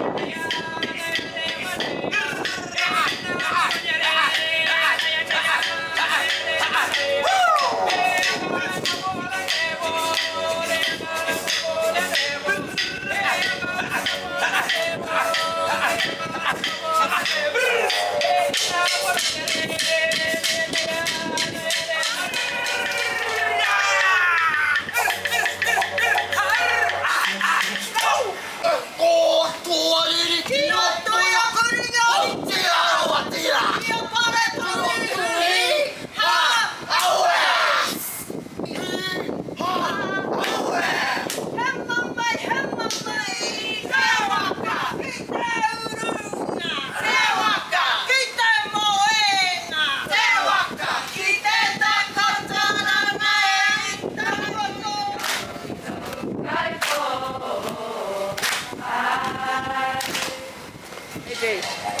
Yeah. Hey, Jay.